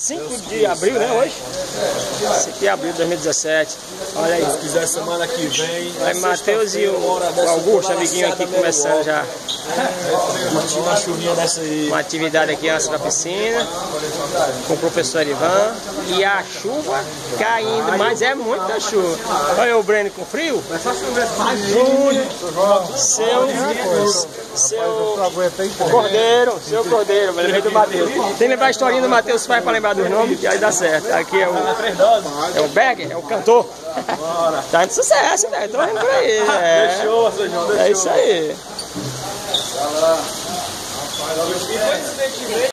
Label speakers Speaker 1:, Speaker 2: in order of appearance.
Speaker 1: 5 de abril, né, hoje? 5 de abril de 2017. Olha aí.
Speaker 2: Se quiser semana que vem.
Speaker 1: Aí Matheus e o, o Augusto, amiguinho aqui, começando já
Speaker 2: Curtindo a chuvinha dessa aí.
Speaker 1: uma atividade aqui antes da piscina, com o professor Ivan. E a chuva caindo, mas é muita chuva. Olha o Breno com frio. Júnior, seu, seu Cordeiro, seu Cordeiro, do Matheus. Tem que lembrar a historinha do Matheus Pai para lembrar dos nomes, e aí dá certo. Aqui é o, é o Berger, é o cantor. Tá de sucesso, né? Tô indo por aí. É,
Speaker 2: Deixou, seu João, deixou.
Speaker 1: é isso aí.